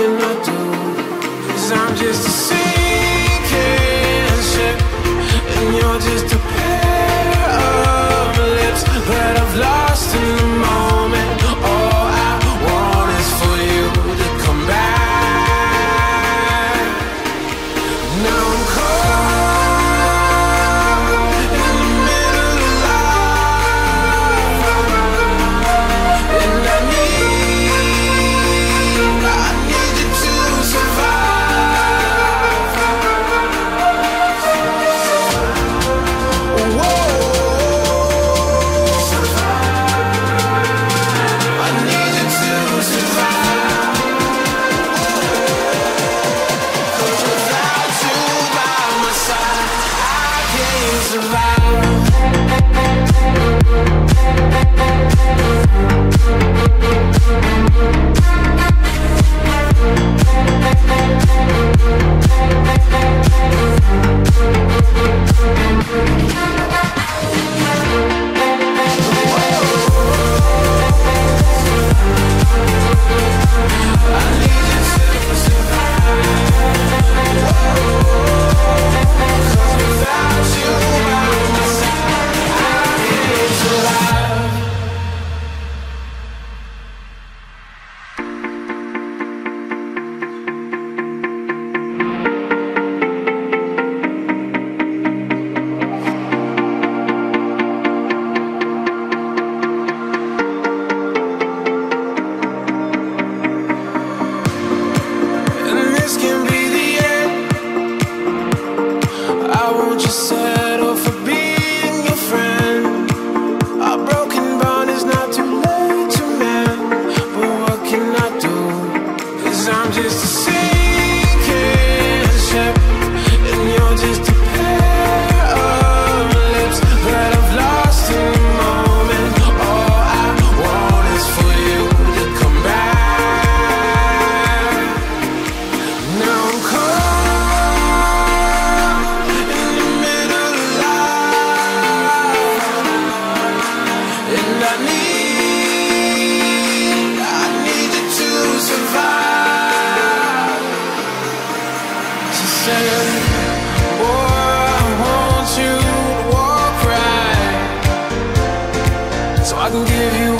can I do? Cause I'm just a around. won't you say I can give you